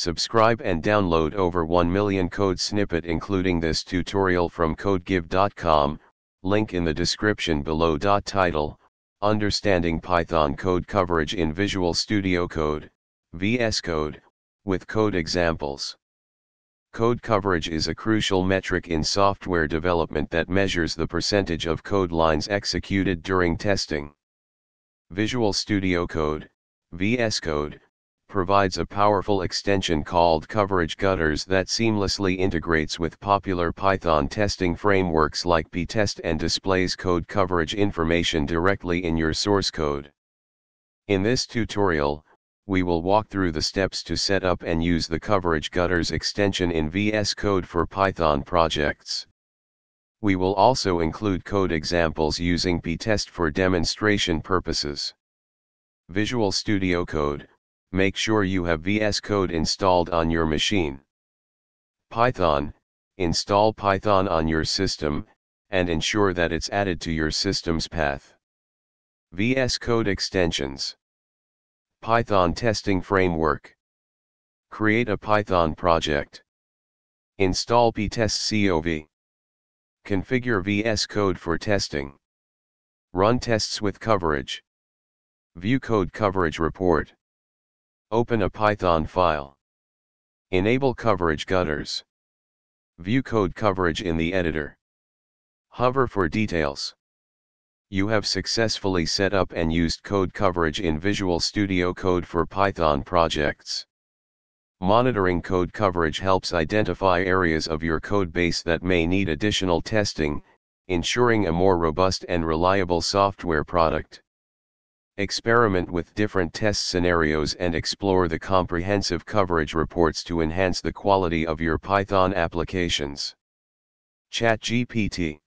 Subscribe and download over 1 million code snippet including this tutorial from codegive.com, link in the description below. Title, Understanding Python Code Coverage in Visual Studio Code, VS Code, with code examples. Code coverage is a crucial metric in software development that measures the percentage of code lines executed during testing. Visual Studio Code, VS Code, provides a powerful extension called Coverage Gutters that seamlessly integrates with popular Python testing frameworks like pytest and displays code coverage information directly in your source code. In this tutorial, we will walk through the steps to set up and use the Coverage Gutters extension in VS Code for Python projects. We will also include code examples using pytest for demonstration purposes. Visual Studio Code make sure you have VS Code installed on your machine. Python, install Python on your system, and ensure that it's added to your system's path. VS Code extensions. Python testing framework. Create a Python project. Install pytest-cov. Configure VS Code for testing. Run tests with coverage. View code coverage report. Open a Python file. Enable coverage gutters. View code coverage in the editor. Hover for details. You have successfully set up and used code coverage in Visual Studio Code for Python projects. Monitoring code coverage helps identify areas of your code base that may need additional testing, ensuring a more robust and reliable software product. Experiment with different test scenarios and explore the comprehensive coverage reports to enhance the quality of your Python applications. ChatGPT